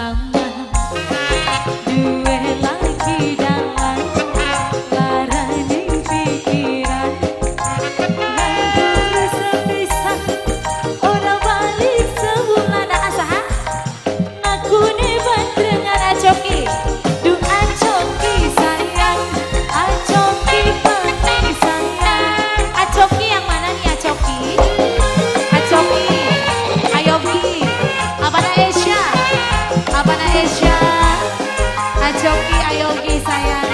lắm Indonesia. Ajoki ayoki sayang.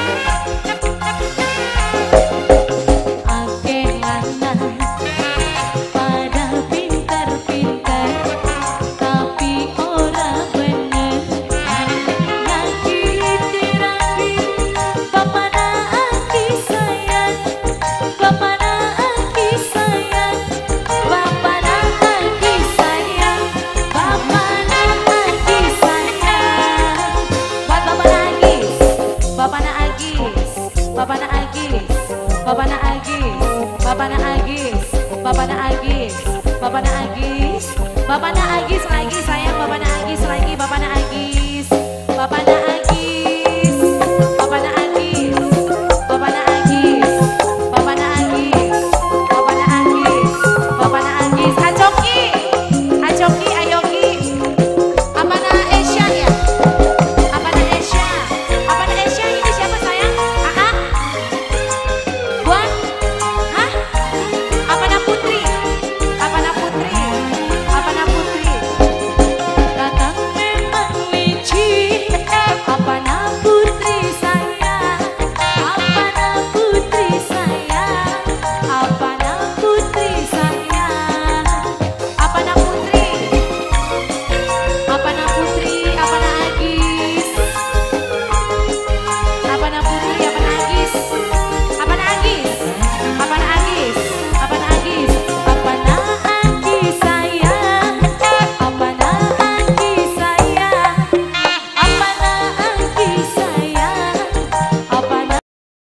Agis, Bapana Agis, Bapak na Agis, Bapak na Agis, Bapak na Agis lagi sayang, Bapak na Agis lagi, Bapak na Agis, Bapana